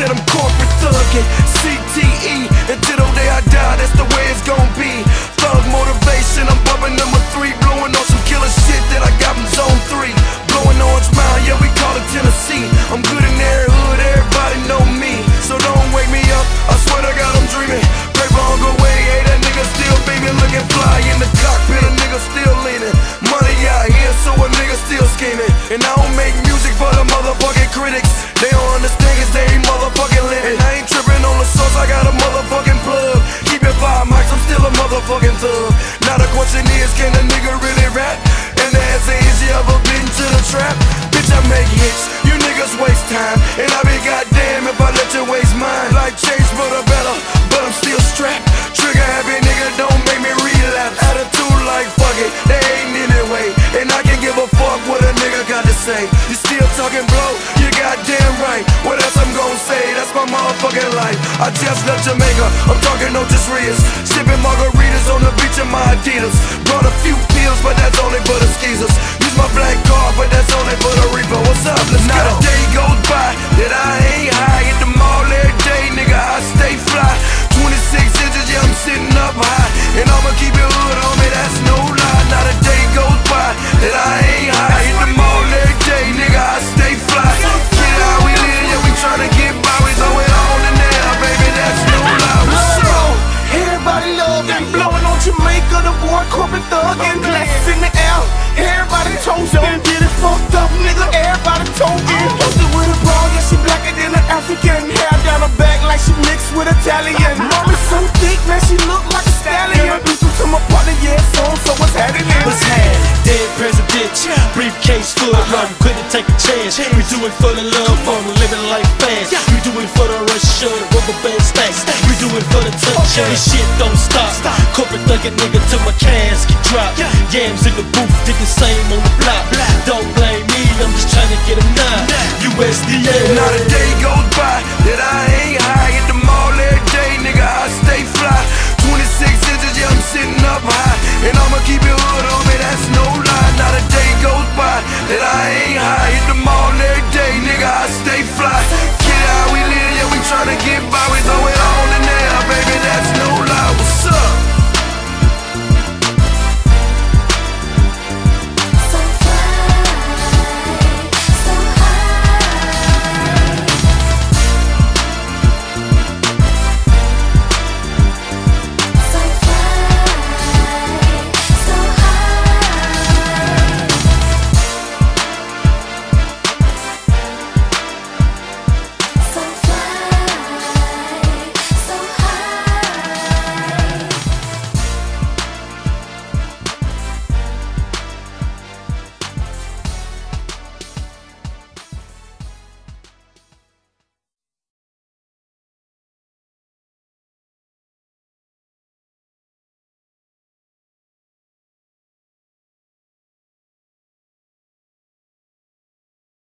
said I'm corporate thuggin', CTE. Until the day I die, that's the way it's gon' be. Thug motivation, I'm bumping number three, blowing on some killer shit that I got from zone three. Blowing Orange Mound, yeah, we call it Tennessee. I'm good in their hood, everybody know me. So don't wake me up, I swear to God I'm dreaming. Paper on go away, hey, that nigga still beaming, looking fly in the cockpit, a nigga still leaning. Money out here, so a nigga still scheming. And I don't make trap? Bitch, I make hits, you niggas waste time. And I be goddamn if I let you waste mine. Like change for the better, but I'm still strapped. Trigger happy nigga, don't make me relapse. Attitude like fuck it, they ain't anyway. And I can give a fuck what a nigga got to say. You still talking blow? You goddamn right. What else I'm gonna say? That's my motherfucking life. I just left Jamaica, I'm talking Ocho Rios. Sipping margaritas on the beach in my Adidas. Brought a few pills, but that's only for the skeezers. Black card, but that's only for the reaper. What's up? With Italian. Mommy so thick, man, she look like a stallion. Some to my partner, yeah, so so what's happening? What's happening? Dead president, briefcase full of rum, couldn't take a chance. We do it for the love fun, living life fast. We do it for the rush the rubber band stacks. We do it for the touch, and this shit don't stop. Corporate thuggin' nigga till my casket drop. Yams in the booth, did the same on the block. Don't blame me, I'm just trying to get a nine. USDA. Not a day goes by that I.